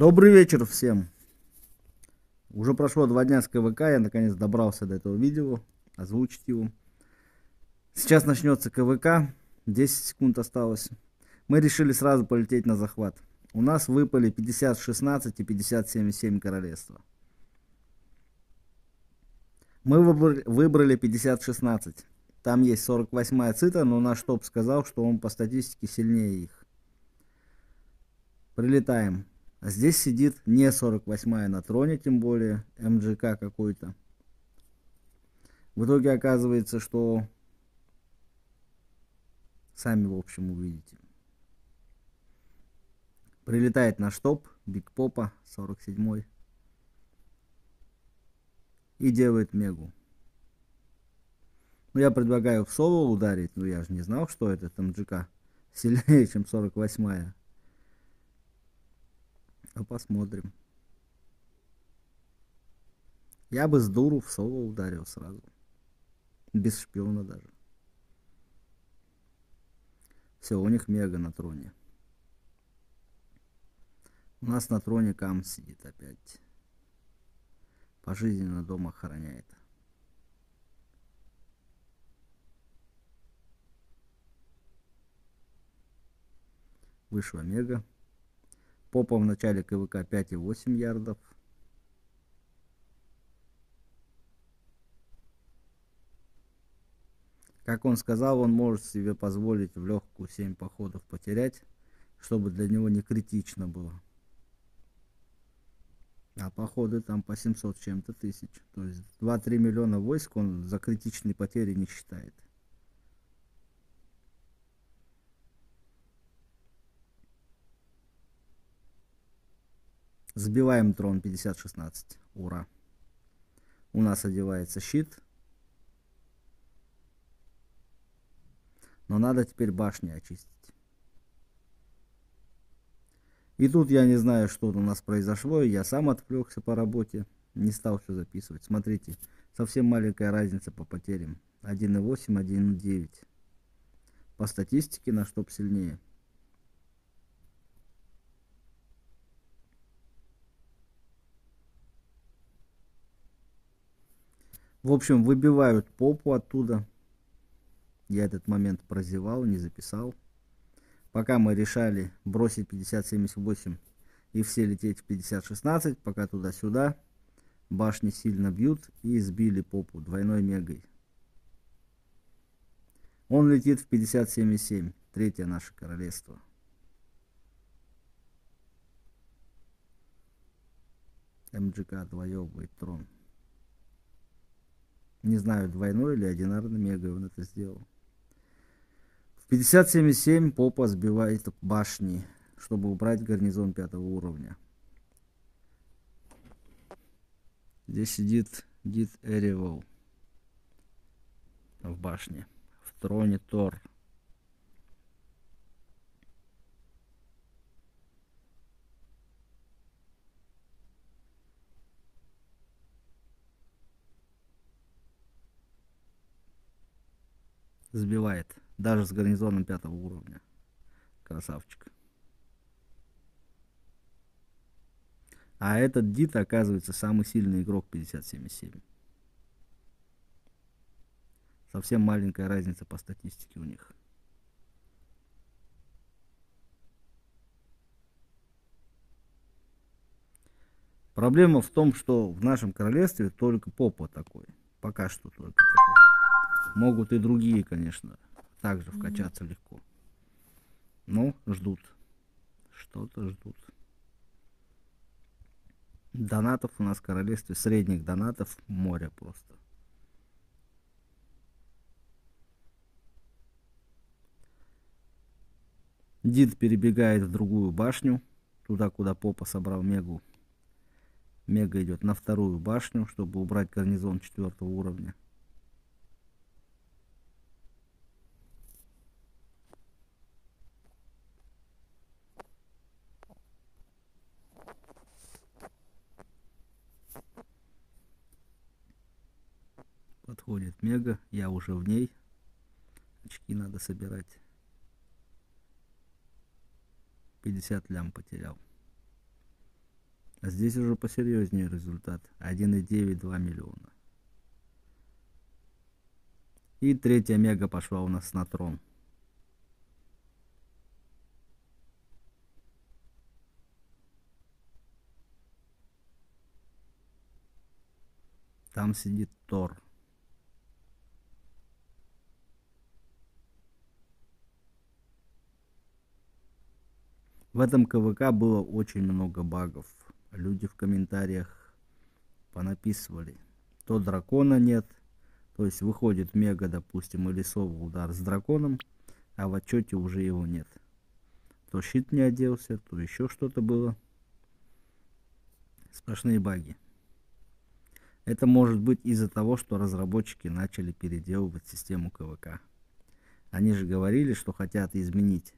Добрый вечер всем. Уже прошло два дня с КВК, я наконец добрался до этого видео, озвучить его. Сейчас начнется КВК, 10 секунд осталось. Мы решили сразу полететь на захват. У нас выпали 50-16 и 50-77 королевства. Мы выбрали 50-16. Там есть 48-я цита, но наш топ сказал, что он по статистике сильнее их. Прилетаем. А здесь сидит не 48-я на троне, тем более МГК какой-то. В итоге оказывается, что сами, в общем, увидите. Прилетает наш топ, Биг Попа, 47-й. И делает мегу. Ну, я предлагаю в соло ударить, но я же не знал, что этот МГК сильнее, чем 48-я. А посмотрим. Я бы с дуру в соло ударил сразу. Без шпиона даже. Все, у них мега на троне. У нас на троне Кам сидит опять. Пожизненно дома охраняет. Вышла мега. Попа в начале КВК 5,8 ярдов. Как он сказал, он может себе позволить в легкую 7 походов потерять, чтобы для него не критично было. А походы там по 700 чем-то тысяч. То есть 2-3 миллиона войск он за критичные потери не считает. Сбиваем трон 50-16. Ура. У нас одевается щит. Но надо теперь башни очистить. И тут я не знаю, что у нас произошло. Я сам отвлекся по работе. Не стал все записывать. Смотрите, совсем маленькая разница по потерям. 1.8, 1.9. По статистике на что сильнее. В общем, выбивают попу оттуда. Я этот момент прозевал, не записал. Пока мы решали бросить 50-78 и все лететь в 50-16, пока туда-сюда, башни сильно бьют и сбили попу двойной мегой. Он летит в 50-77, третье наше королевство. МГК двоевый трон. Не знаю, двойной или одинарный мега он это сделал. В 5077 Попа сбивает башни, чтобы убрать гарнизон пятого уровня. Здесь сидит Дид Эривол в башне. В троне Тор. Сбивает. Даже с гарнизоном пятого уровня. Красавчик. А этот Дит оказывается самый сильный игрок 5077. Совсем маленькая разница по статистике у них. Проблема в том, что в нашем королевстве только попа такой. Пока что только такой. Могут и другие, конечно, также вкачаться легко. Но ждут. Что-то ждут. Донатов у нас в королевстве, средних донатов море просто. Дид перебегает в другую башню, туда, куда Попа собрал Мегу. Мега идет на вторую башню, чтобы убрать гарнизон четвертого уровня. подходит мега я уже в ней очки надо собирать 50 лям потерял А здесь уже посерьезнее результат. 1,9-2 миллиона. И третья мега пошла у нас на трон. Там сидит Тор. В этом КВК было очень много багов. Люди в комментариях понаписывали. То дракона нет, то есть выходит мега, допустим, или совый удар с драконом, а в отчете уже его нет. То щит не оделся, то еще что-то было. Сплошные баги. Это может быть из-за того, что разработчики начали переделывать систему КВК. Они же говорили, что хотят изменить,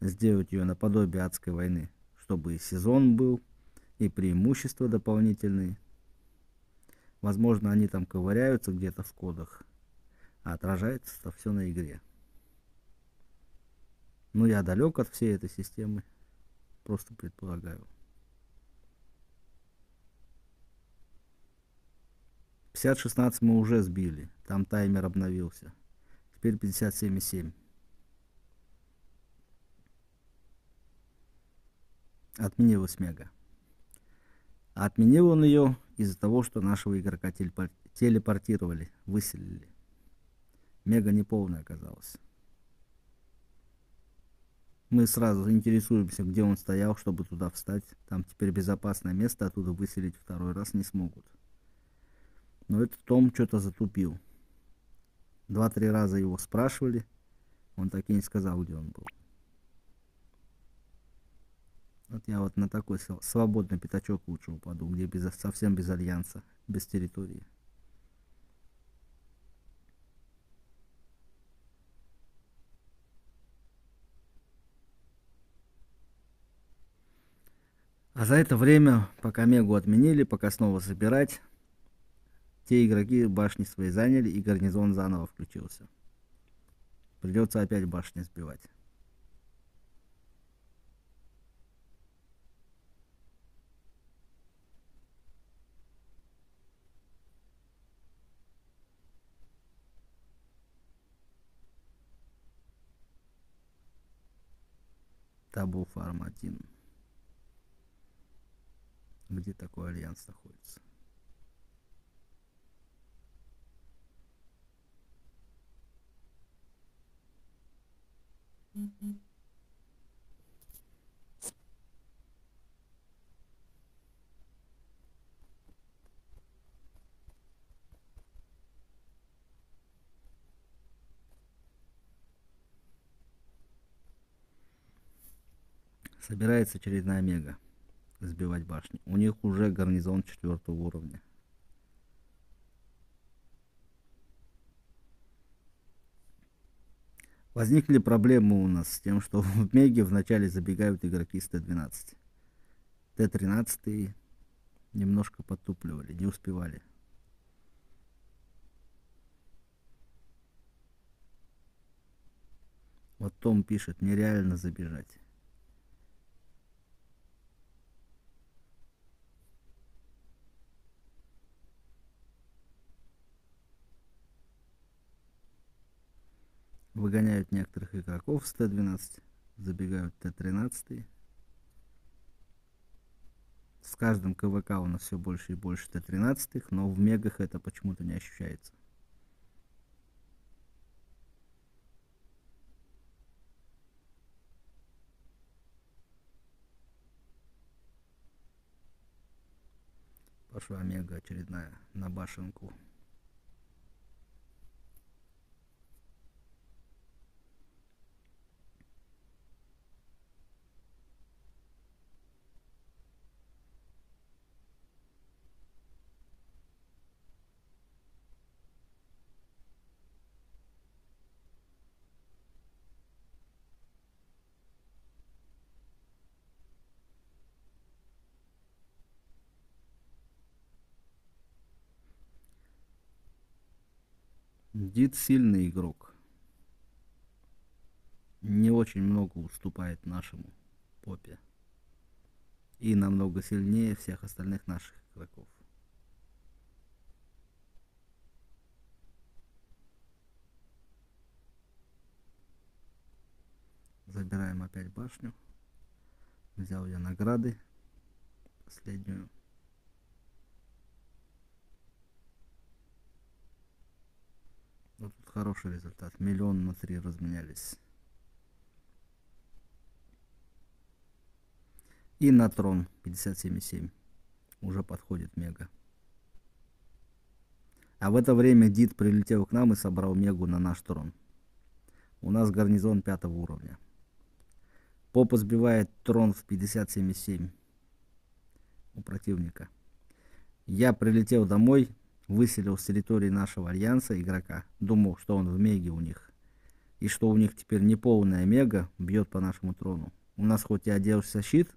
сделать ее наподобие адской войны, чтобы и сезон был, и преимущества дополнительные – Возможно, они там ковыряются где-то в кодах, а отражается все на игре. Но я далек от всей этой системы, просто предполагаю. 50-16 мы уже сбили, там таймер обновился. Теперь 57,7. Отменилась мега. Отменил он ее из-за того, что нашего игрока телепортировали, выселили. Мега неполная оказалась. Мы сразу интересуемся, где он стоял, чтобы туда встать. Там теперь безопасное место, оттуда выселить второй раз не смогут. Но этот Том что-то затупил. Два-три раза его спрашивали, он так и не сказал, где он был. Вот я вот на такой свободный пятачок лучше упаду, где без, совсем без альянса, без территории. А за это время, пока Мегу отменили, пока снова собирать, те игроки башни свои заняли и гарнизон заново включился. Придется опять башни сбивать. Табу Фарм 1. Где такой альянс находится? Mm-hmm. Собирается очередная мега сбивать башни. У них уже гарнизон четвертого уровня. Возникли проблемы у нас с тем, что в Меге вначале забегают игроки с Т-12. Т-13 немножко подтупливали, не успевали. Вот Том пишет, нереально забежать. Выгоняют некоторых игроков с Т-12, забегают Т-13. С каждым КВК у нас все больше и больше Т-13, но в мегах это почему-то не ощущается. Пошла мега очередная на башенку. Дид сильный игрок. Не очень много уступает нашему попе. И намного сильнее всех остальных наших игроков. Забираем опять башню. Взял я награды. Последнюю. Вот тут хороший результат. Миллион на три разменялись. И на трон 57,7. Уже подходит мега. А в это время Дид прилетел к нам и собрал мегу на наш трон. У нас гарнизон пятого уровня. Попа сбивает трон в 57,7 у противника. Я прилетел домой, выселил с территории нашего альянса игрока. Думал, что он в меге у них. И что у них теперь не полная мега бьет по нашему трону. У нас хоть и оделся щит,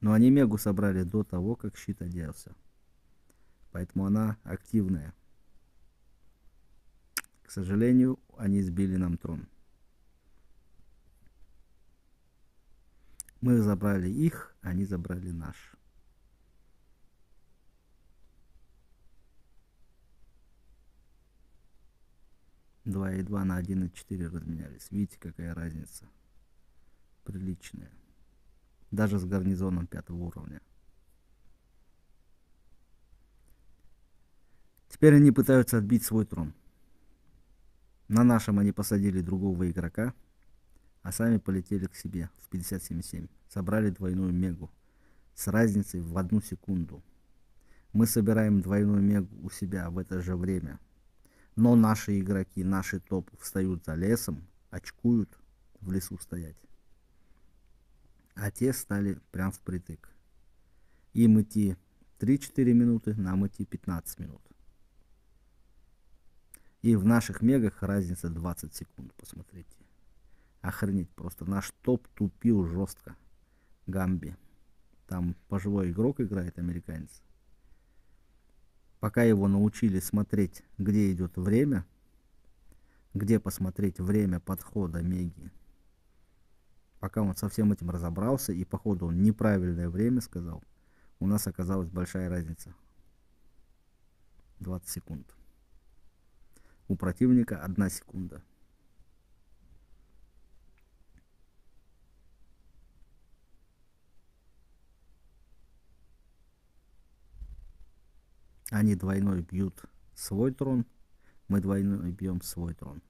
но они мегу собрали до того, как щит оделся. Поэтому она активная. К сожалению, они сбили нам трон. Мы забрали их, они забрали наш. Два и два на один и четыре разменялись. Видите, какая разница. Приличная. Даже с гарнизоном пятого уровня. Теперь они пытаются отбить свой трон. На нашем они посадили другого игрока а сами полетели к себе в 57,7. Собрали двойную мегу с разницей в одну секунду. Мы собираем двойную мегу у себя в это же время. Но наши игроки, наши топы встают за лесом, очкуют в лесу стоять. А те стали прям впритык. Им идти 3-4 минуты, нам идти 15 минут. И в наших мегах разница 20 секунд, посмотрите. Охренеть просто. Наш топ тупил жестко. Гамби. Там пожилой игрок играет, американец. Пока его научили смотреть, где идет время, где посмотреть время подхода Меги. Пока он со всем этим разобрался, и походу он неправильное время сказал, у нас оказалась большая разница. 20 секунд. У противника 1 секунда. Они двойной бьют свой трон, мы двойной бьем свой трон.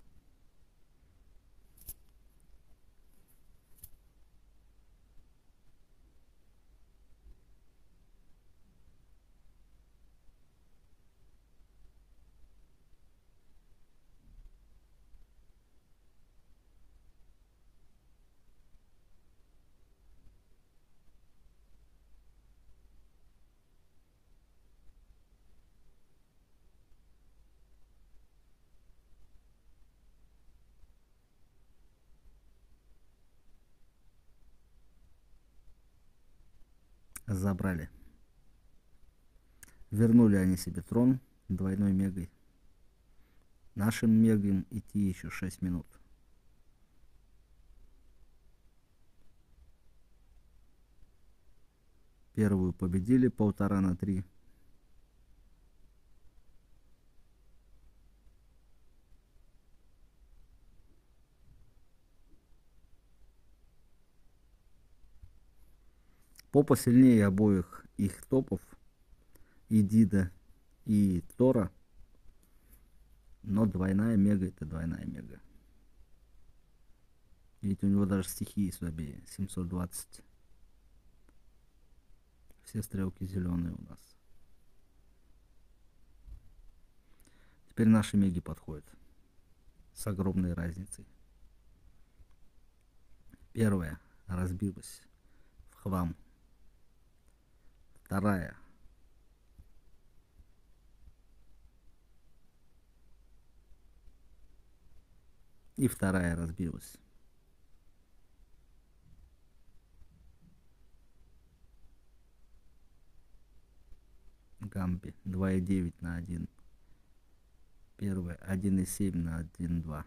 Забрали. Вернули они себе трон двойной мегой. Нашим мегам идти еще 6 минут. Первую победили полтора на три. Попа сильнее обоих их топов, и Дида, и Тора. Но двойная мега это двойная мега. Ведь у него даже стихии слабее. 720. Все стрелки зеленые у нас. Теперь наши меги подходят. С огромной разницей. Первая разбилась в хлам вторая. И вторая разбилась. Гамби 2,9 на 1. Первая 1,7 на 1,2.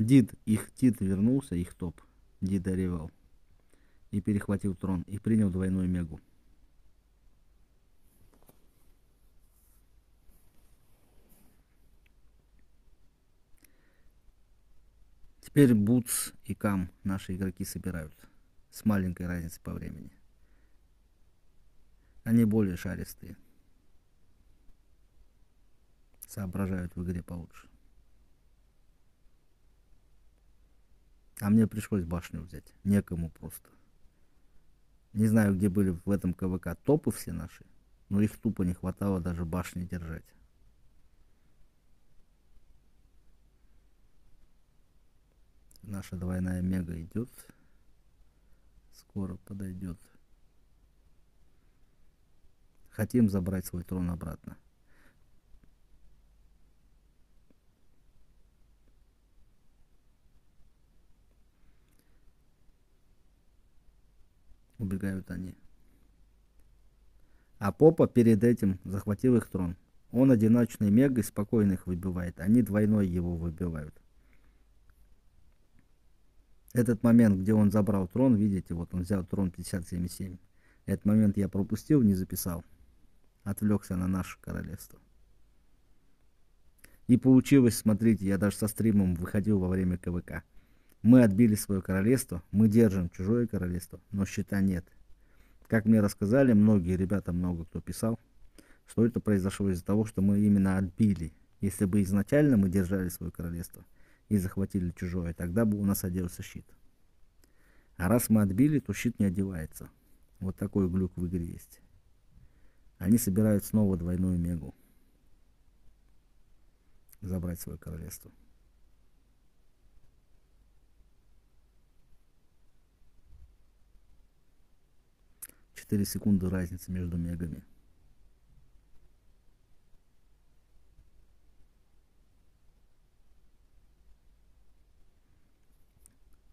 Дид, их Тит вернулся, их топ. Дид оревал. И перехватил трон, и принял двойную мегу. Теперь Бутс и Кам наши игроки собирают. С маленькой разницей по времени. Они более шаристые. Соображают в игре получше. А мне пришлось башню взять. Некому просто. Не знаю, где были в этом КВК топы все наши, но их тупо не хватало даже башни держать. Наша двойная мега идет. Скоро подойдет. Хотим забрать свой трон обратно. Убегают они. А Попа перед этим захватил их трон. Он одиночный мега и спокойно их выбивает. Они двойной его выбивают. Этот момент, где он забрал трон, видите, вот он взял трон 5077. Этот момент я пропустил, не записал. Отвлекся на наше королевство. И получилось, смотрите, я даже со стримом выходил во время КВК. Мы отбили свое королевство, мы держим чужое королевство, но счета нет. Как мне рассказали, многие ребята, много кто писал, что это произошло из-за того, что мы именно отбили. Если бы изначально мы держали свое королевство и захватили чужое, тогда бы у нас оделся щит. А раз мы отбили, то щит не одевается. Вот такой глюк в игре есть. Они собирают снова двойную мегу. Забрать свое королевство. 4 секунды разницы между мегами.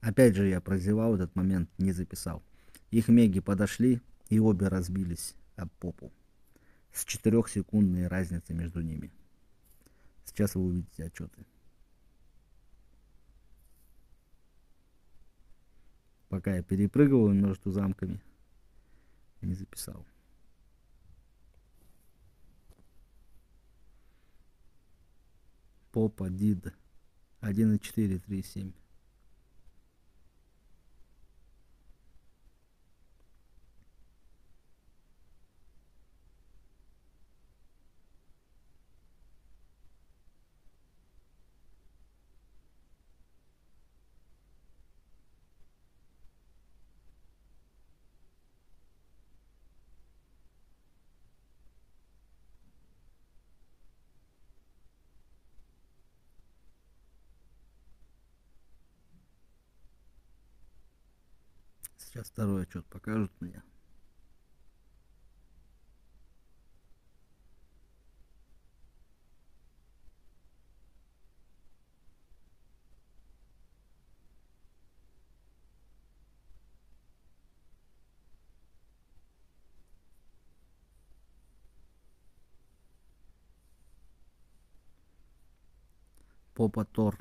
Опять же я прозевал этот момент, не записал. Их меги подошли и обе разбились об попу. С 4-секундной разницей между ними. Сейчас вы увидите отчеты. Пока я перепрыгивал между замками, не записал. Попа, Дид. 1,437. Сейчас второй отчет покажут мне. Попа Тор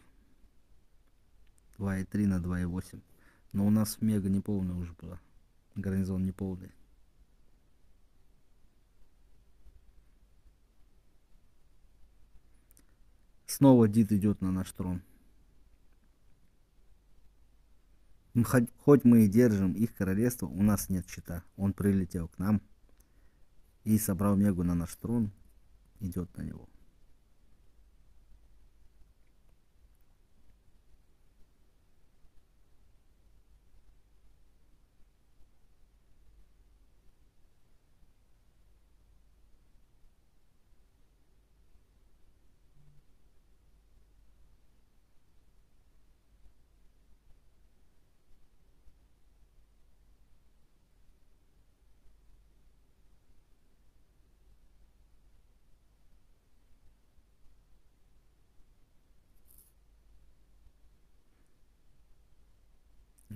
2.3 на 2.8. Но у нас мега не полная уже была. Гарнизон не полный. Снова Дид идет на наш трон. Хоть, хоть мы и держим их королевство, у нас нет щита. Он прилетел к нам и собрал Мегу на наш трон. Идет на него.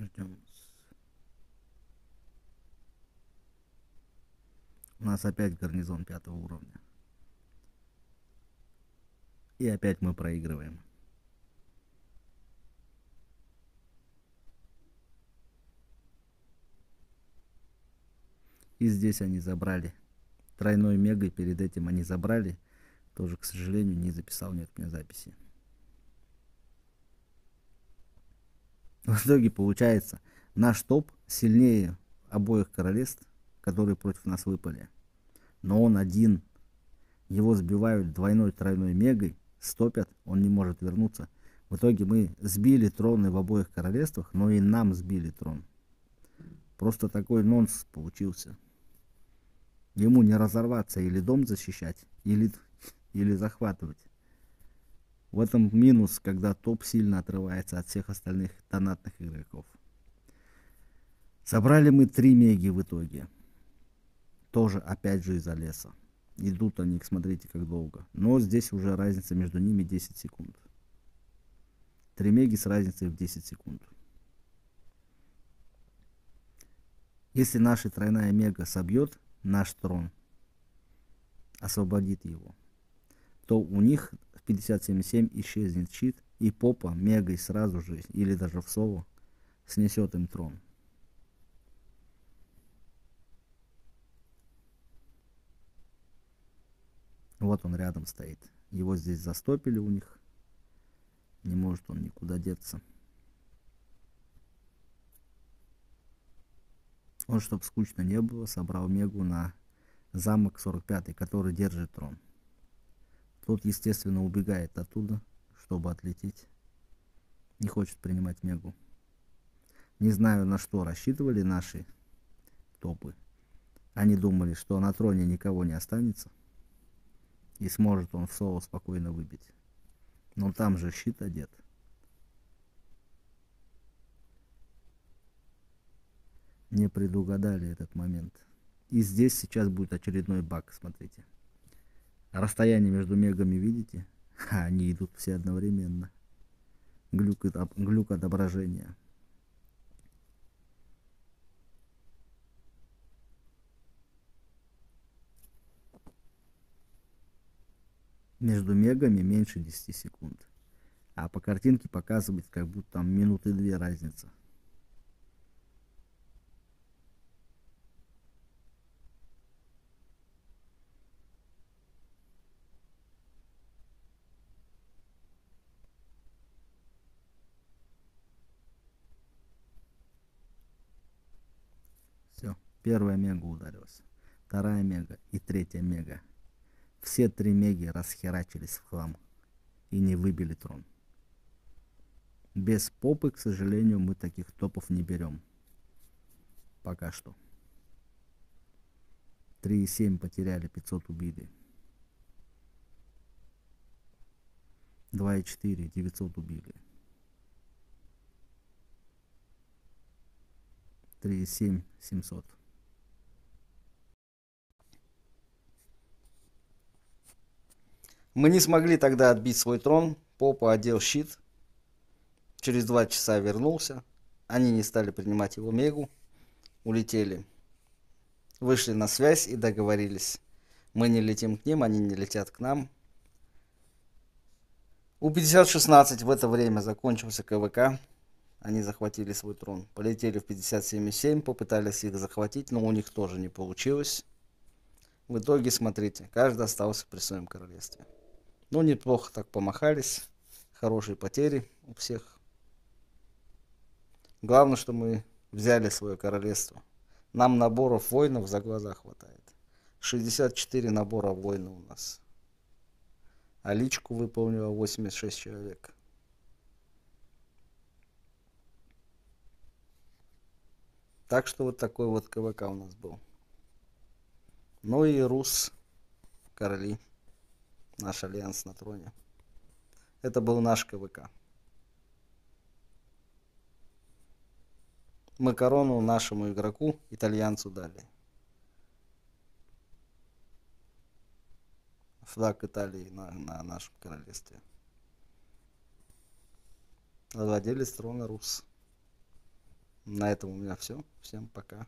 Ждем. У нас опять гарнизон пятого уровня. И опять мы проигрываем. И здесь они забрали. Тройной мегой перед этим они забрали. Тоже, к сожалению, не записал, нет мне записи. В итоге получается, наш топ сильнее обоих королевств, которые против нас выпали. Но он один. Его сбивают двойной, тройной мегой, стопят, он не может вернуться. В итоге мы сбили троны в обоих королевствах, но и нам сбили трон. Просто такой нонс получился. Ему не разорваться или дом защищать, или, или захватывать. В этом минус, когда топ сильно отрывается от всех остальных донатных игроков. Собрали мы три меги в итоге. Тоже опять же из-за леса. Идут они, смотрите, как долго. Но здесь уже разница между ними 10 секунд. Три меги с разницей в 10 секунд. Если наша тройная мега собьет наш трон, освободит его, то у них 5077 исчезнет щит, и попа мегой сразу же, или даже в соло, снесет им трон. Вот он рядом стоит. Его здесь застопили у них. Не может он никуда деться. Он, чтобы скучно не было, собрал Мегу на замок 45, который держит трон. Тот, естественно, убегает оттуда, чтобы отлететь. Не хочет принимать Мегу. Не знаю, на что рассчитывали наши топы. Они думали, что на троне никого не останется. И сможет он соло спокойно выбить. Но там же щит одет. Не предугадали этот момент. И здесь сейчас будет очередной баг, смотрите. Расстояние между мегами видите? Ха, они идут все одновременно. Глюк, глюк отображения. между мегами меньше 10 секунд. А по картинке показывает, как будто там минуты две разница. Все, первая мега ударилась, вторая мега и третья мега. Все три меги расхерачились в хлам и не выбили трон. Без попы, к сожалению, мы таких топов не берем. Пока что. 3,7 потеряли, 500 убили. 2,4, 900 убили. 3,7, 700. Мы не смогли тогда отбить свой трон. Попа одел щит. Через два часа вернулся. Они не стали принимать его мегу. Улетели. Вышли на связь и договорились. Мы не летим к ним, они не летят к нам. У 50-16 в это время закончился КВК. Они захватили свой трон. Полетели в 50-77, попытались их захватить, но у них тоже не получилось. В итоге, смотрите, каждый остался при своем королевстве. Ну, неплохо так помахались. Хорошие потери у всех. Главное, что мы взяли свое королевство. Нам наборов воинов за глаза хватает. 64 набора воина у нас. А личку выполнило 86 человек. Так что вот такой вот КВК у нас был. Ну и Рус, короли наш альянс на троне. Это был наш КВК. Мы корону нашему игроку, итальянцу, дали. Флаг Италии на, на нашем королевстве. Владелец трона Рус. На этом у меня все. Всем пока.